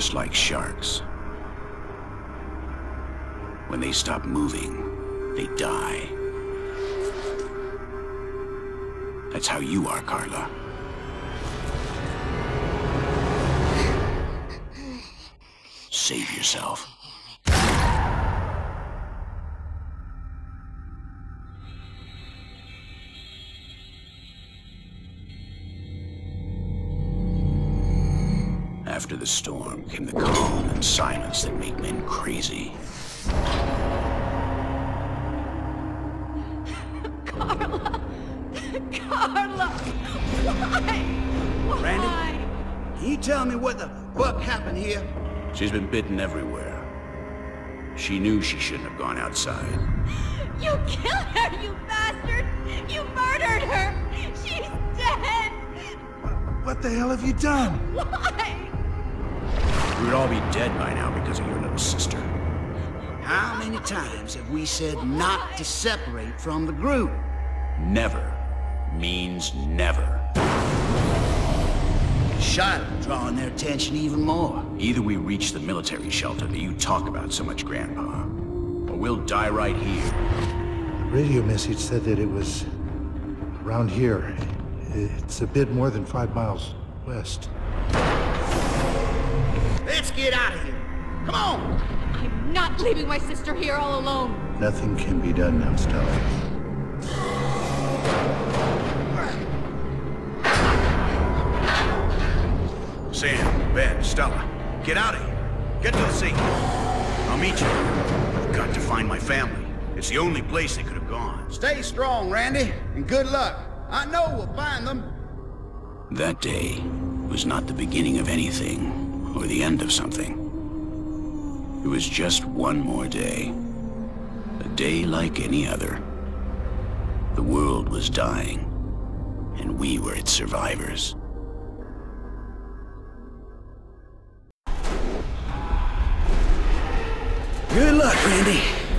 just like sharks. When they stop moving, they die. That's how you are, Carla. Save yourself. After the storm came the calm and silence that make men crazy. Carla! Carla! Why? Why? Randy? Can you tell me what the fuck happened here? She's been bitten everywhere. She knew she shouldn't have gone outside. You killed her, you bastard! You murdered her! She's dead! What the hell have you done? Why? We would all be dead by now because of your little sister. How many times have we said not to separate from the group? Never means never. Shot drawing their attention even more. Either we reach the military shelter that you talk about so much, Grandpa, or we'll die right here. The radio message said that it was around here. It's a bit more than five miles west. Let's get out of here. Come on! I'm not leaving my sister here all alone! Nothing can be done now, Stella. Sam, Ben, Stella, get out of here. Get to the sea. I'll meet you. I've got to find my family. It's the only place they could have gone. Stay strong, Randy, and good luck. I know we'll find them. That day was not the beginning of anything, or the end of something. It was just one more day. A day like any other. The world was dying, and we were its survivors. Good luck, Randy.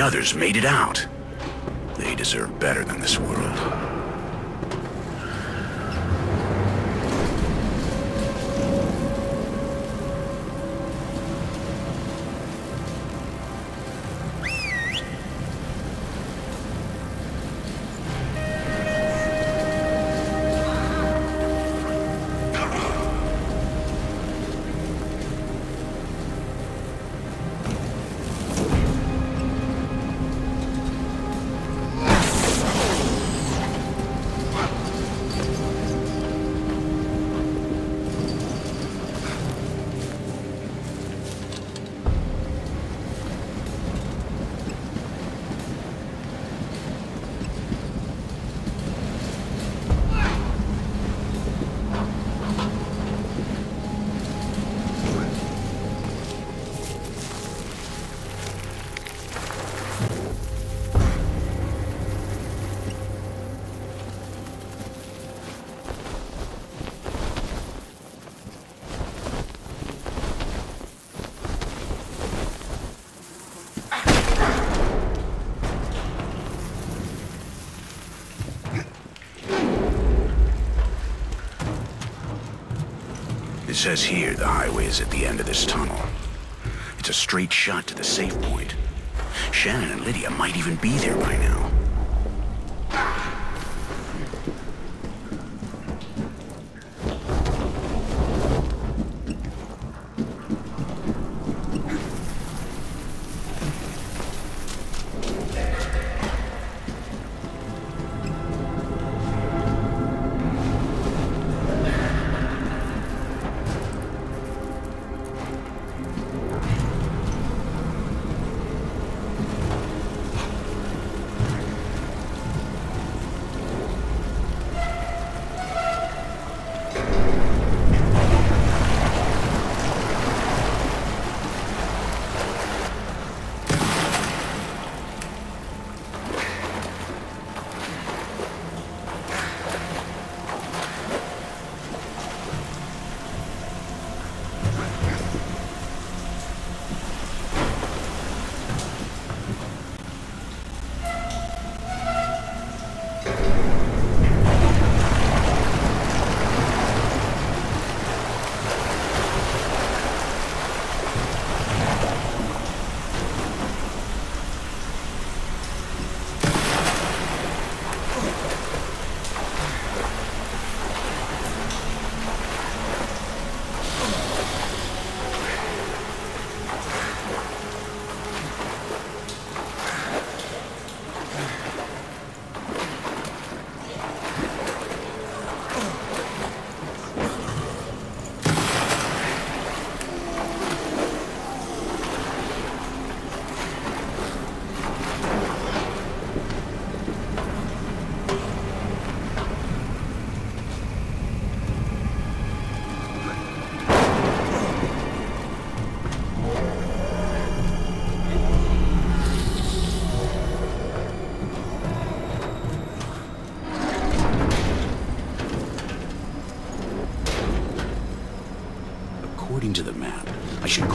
Others made it out. They deserve better than this world. Says here the highway is at the end of this tunnel. It's a straight shot to the safe point. Shannon and Lydia might even be there by now.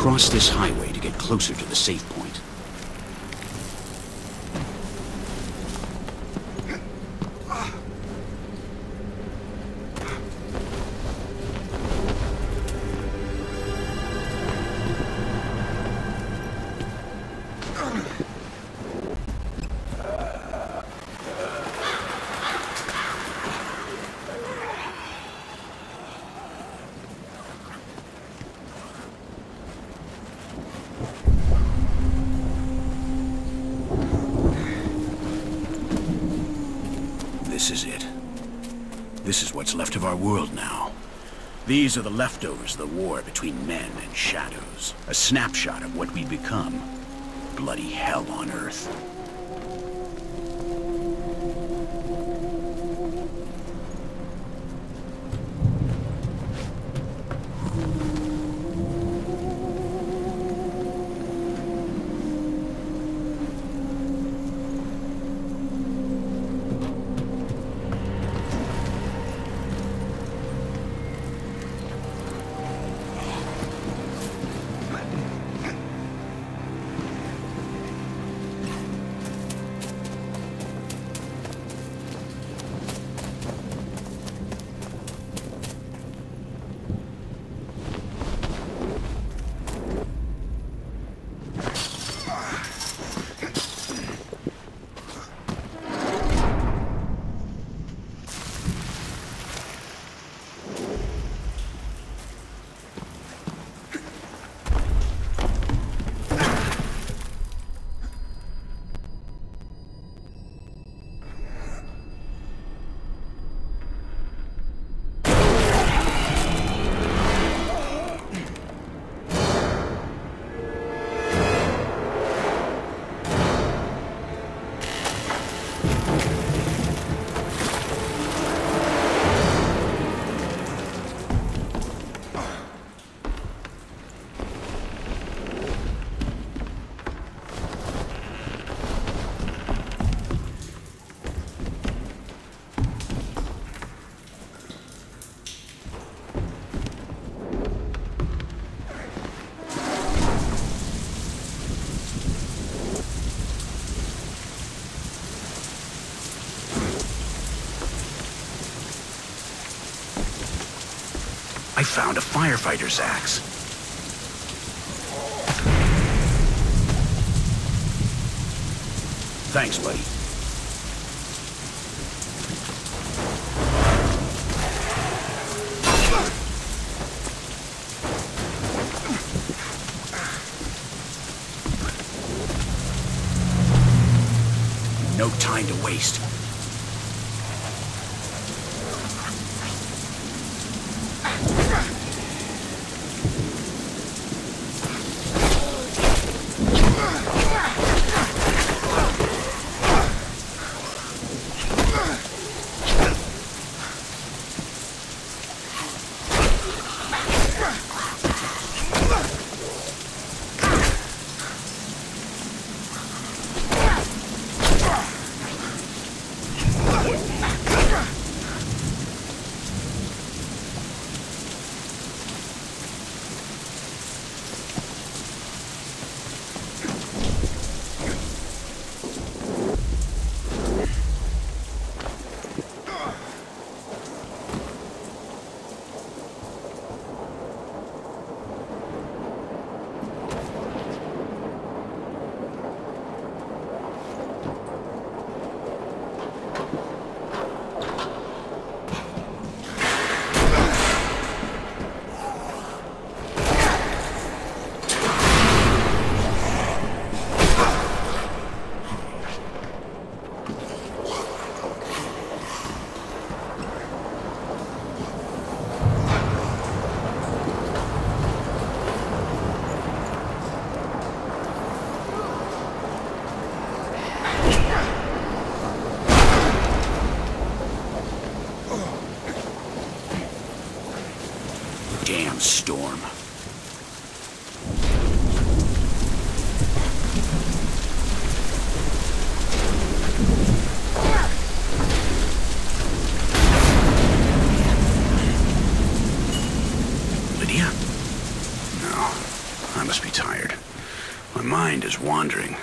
Cross this highway to get closer to the safe point. These are the leftovers of the war between men and shadows. A snapshot of what we've become. Bloody hell on Earth. Found a firefighter's axe. Thanks, buddy. No time to waste. Mind is wandering.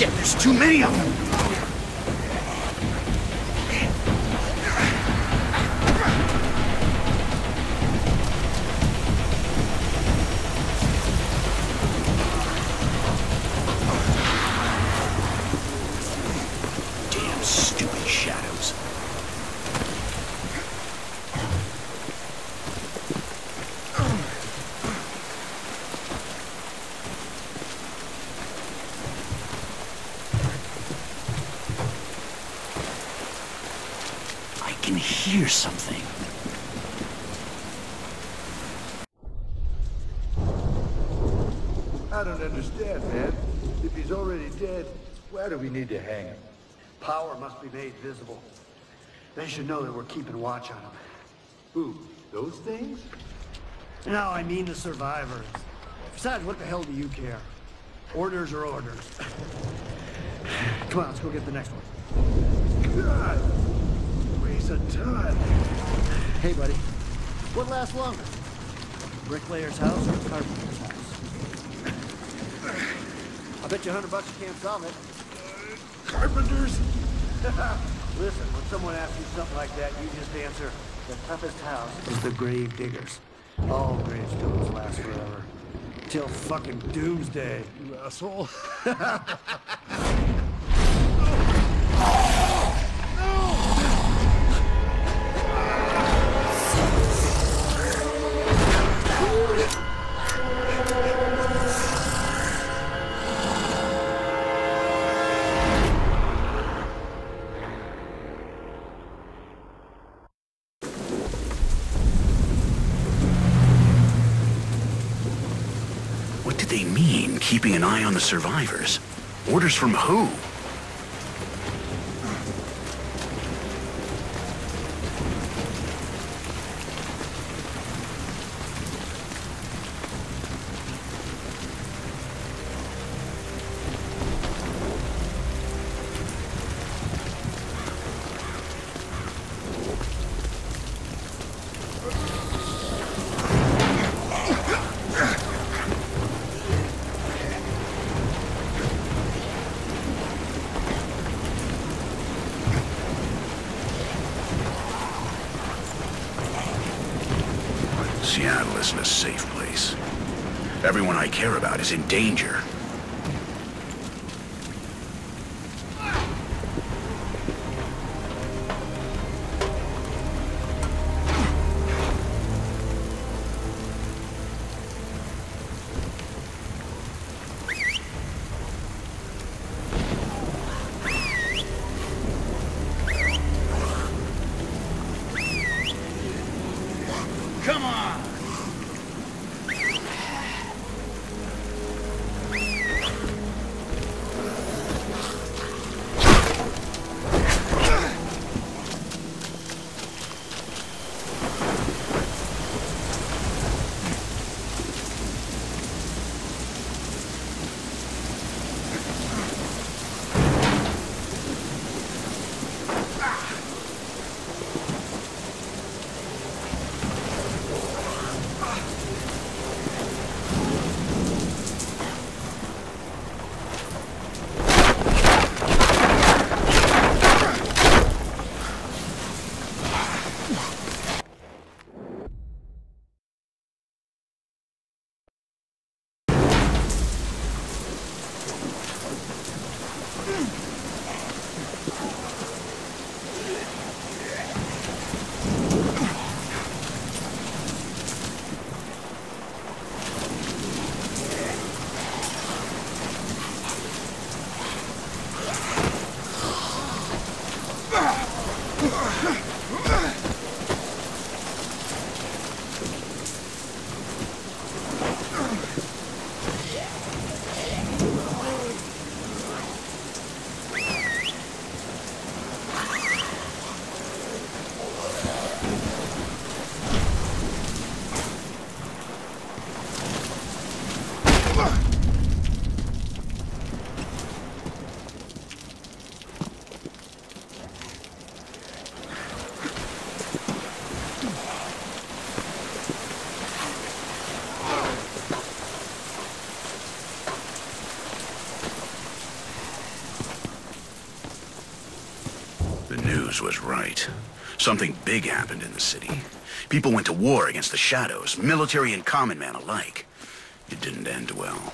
Shit, there's too many of them! Damn stupid shadows. I can hear something. I don't understand, man. If he's already dead, why do we need to hang him? Power must be made visible. They should know that we're keeping watch on them. Who? Those things? No, I mean the survivors. Besides, what the hell do you care? Orders are orders. Come on, let's go get the next one. God! Waste of time. Hey, buddy. What lasts longer? Bricklayer's house or carpenter's house? I bet you a hundred bucks you can't solve it. Carpenters? Listen, someone asks you something like that, you just answer, The toughest house is the grave diggers. All gravestones last forever. Till fucking doomsday. You asshole. an eye on the survivors? Orders from who? Seattle isn't a safe place. Everyone I care about is in danger. Was right. Something big happened in the city. People went to war against the Shadows, military and common man alike. It didn't end well.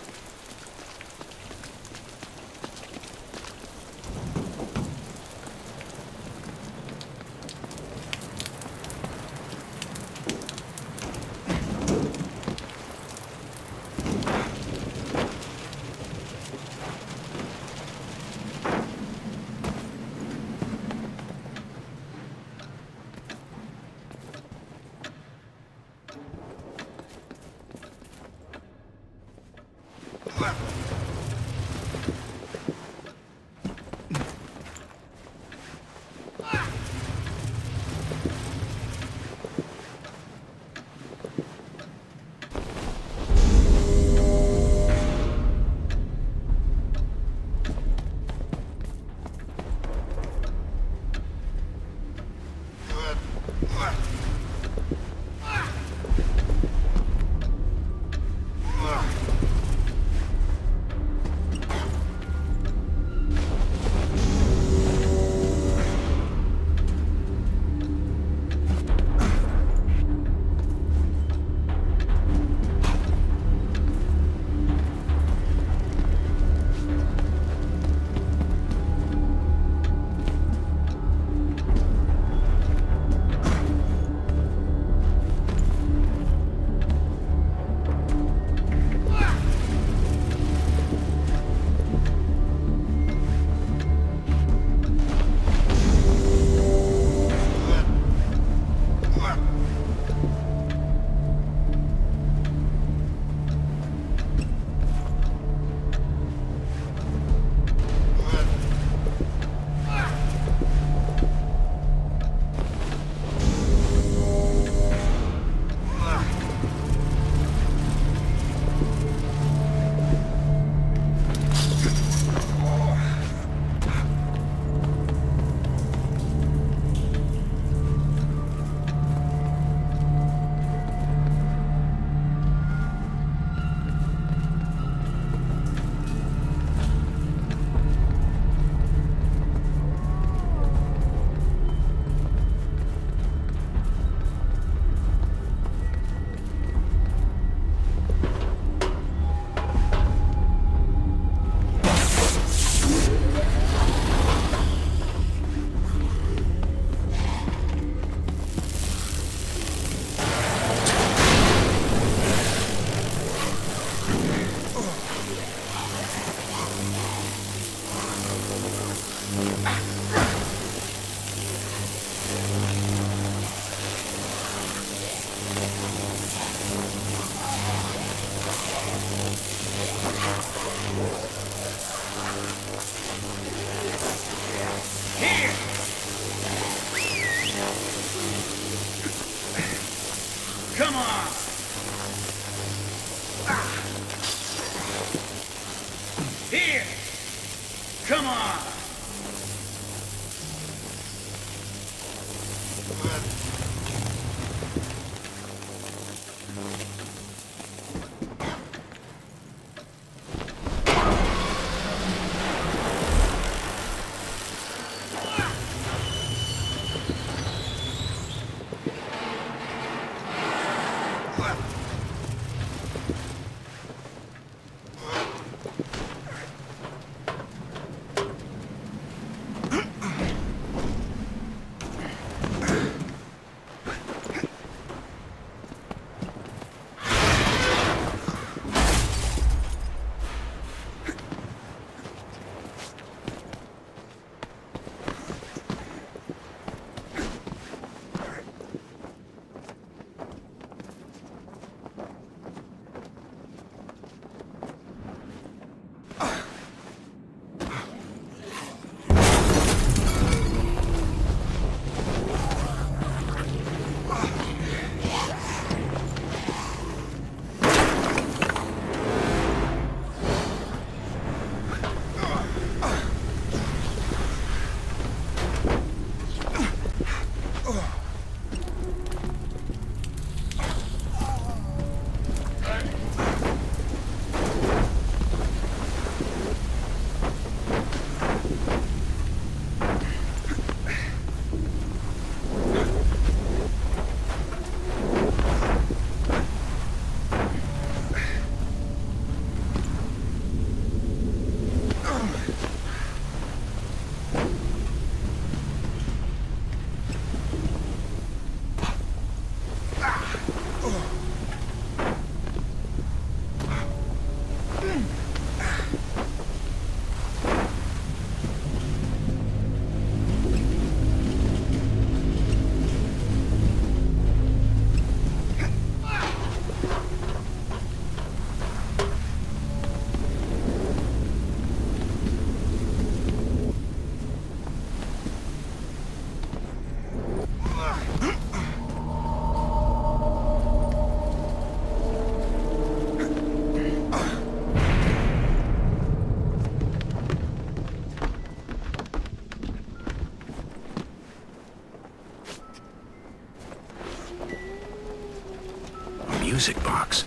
Music box.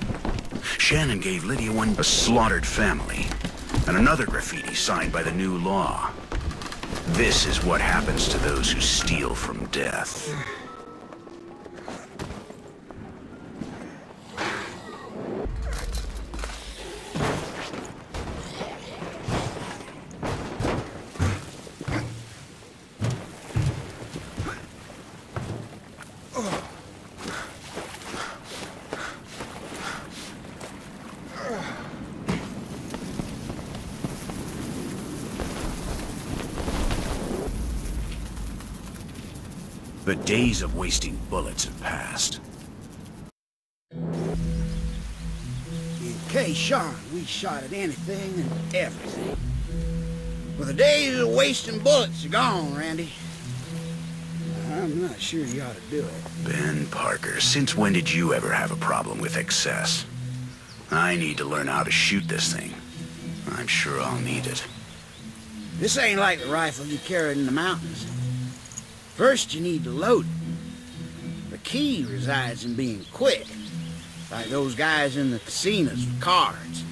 Shannon gave Lydia one a slaughtered family, and another graffiti signed by the new law. This is what happens to those who steal from death. The days of wasting bullets have passed. Okay, Sean, we shot at anything and everything. Well, the days of wasting bullets are gone, Randy. I'm not sure you ought to do it. Ben Parker, since when did you ever have a problem with excess? I need to learn how to shoot this thing. I'm sure I'll need it. This ain't like the rifle you carried in the mountains. First, you need to load it. The key resides in being quick, like those guys in the casinos with cards.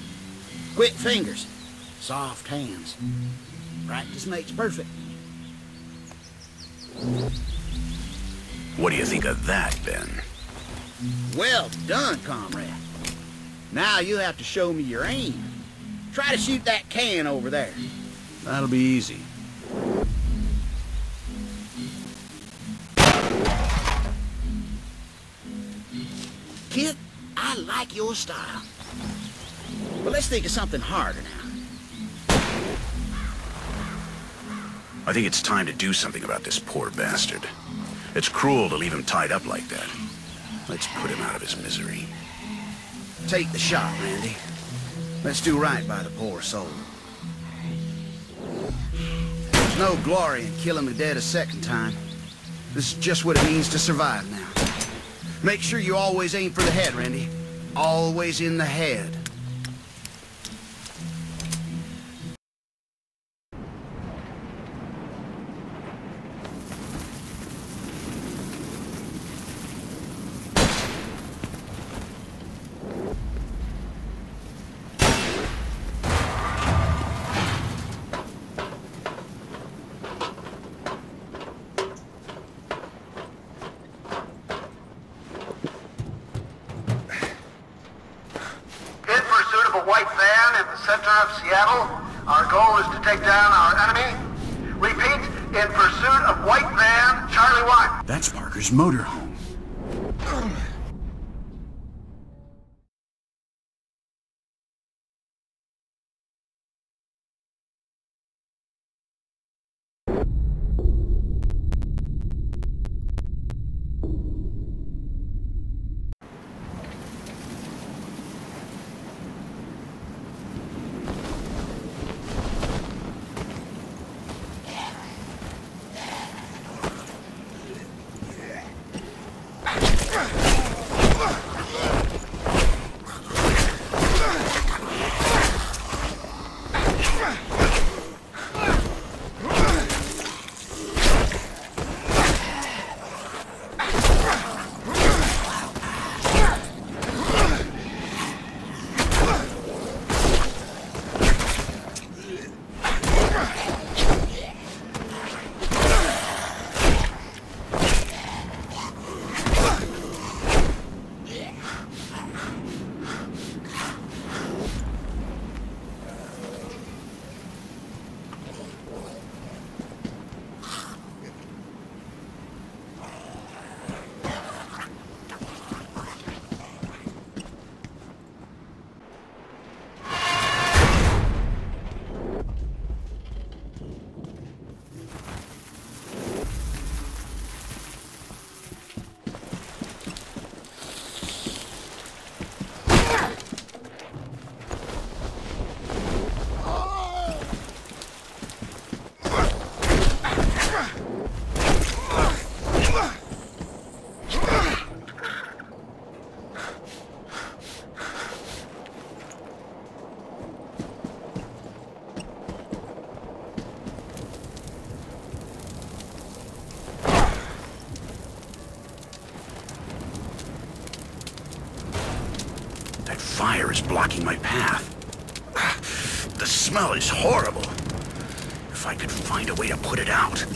Quick fingers, soft hands. Practice makes perfect. What do you think of that, Ben? Well done, comrade. Now you'll have to show me your aim. Try to shoot that can over there. That'll be easy. Kid, I like your style. But let's think of something harder now. I think it's time to do something about this poor bastard. It's cruel to leave him tied up like that. Let's put him out of his misery. Take the shot, Randy. Let's do right by the poor soul. There's no glory in killing the dead a second time. This is just what it means to survive now. Make sure you always aim for the head, Randy. Always in the head. Blocking my path. Ah, the smell is horrible. If I could find a way to put it out.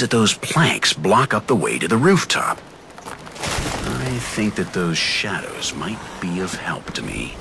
Seems that those planks block up the way to the rooftop. I think that those shadows might be of help to me.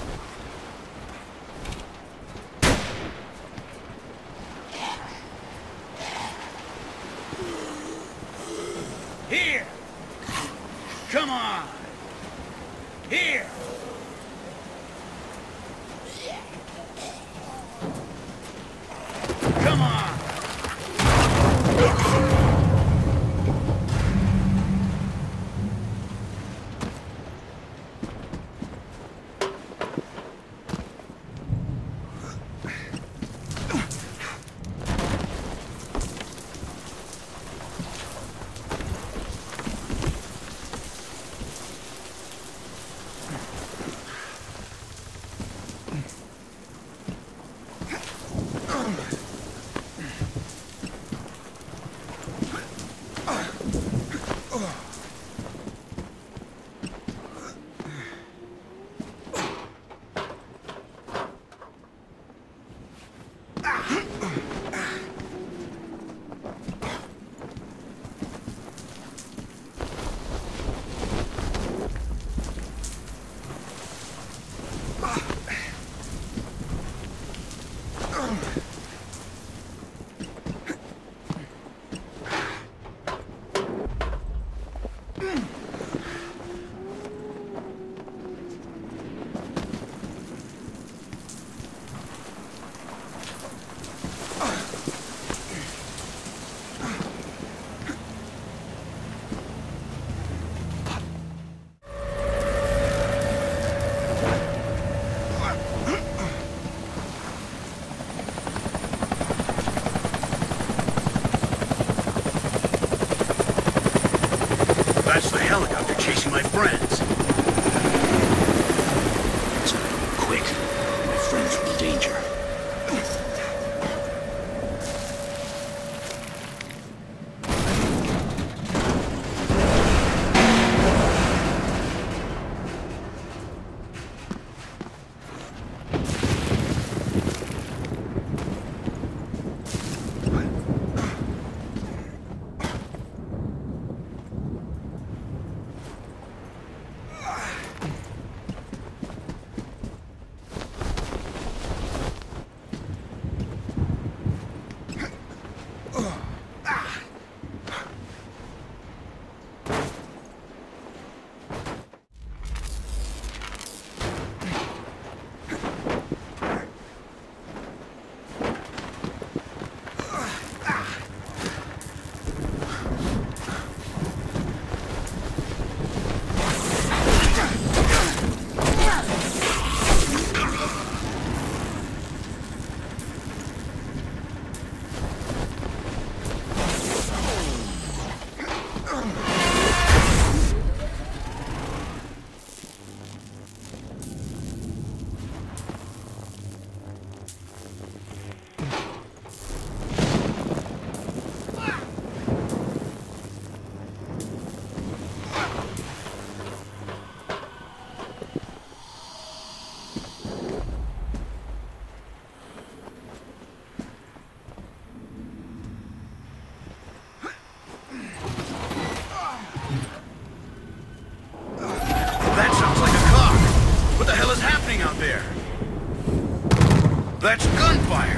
That's gunfire.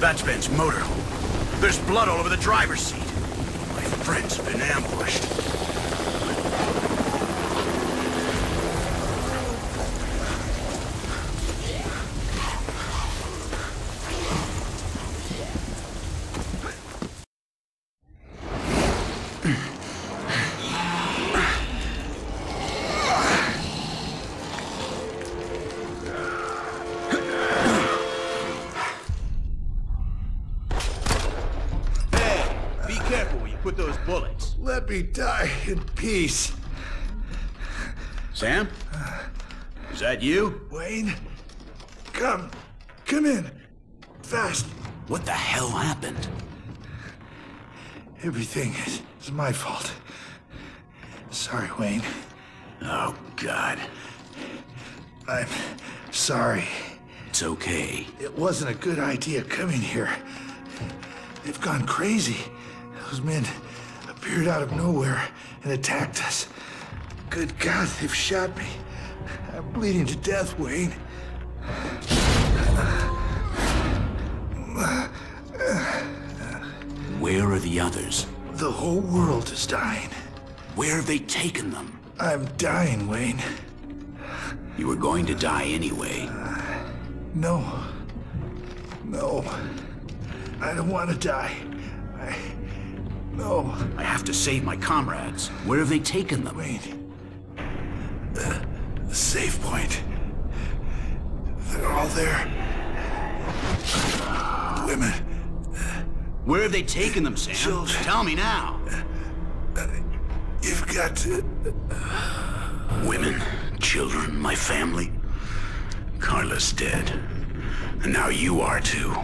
That's Ben's motorhome. There's blood all over the driver's seat. My friend's been ambushed. Sam? Is that you? Wayne, come. Come in. Fast. What the hell happened? Everything is, is my fault. Sorry, Wayne. Oh, God. I'm sorry. It's okay. It wasn't a good idea coming here. They've gone crazy. Those men appeared out of nowhere and attacked us. Good God, they've shot me. I'm bleeding to death, Wayne. Where are the others? The whole world is dying. Where have they taken them? I'm dying, Wayne. You were going to die anyway. No. No. I don't want to die. No. I have to save my comrades. Where have they taken them? The, the safe point. They're all there. Women. Where have they taken them, Sam? Children. Tell me now. You've got to... Women, children, my family. Carla's dead. And now you are too.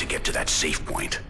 To get to that safe point.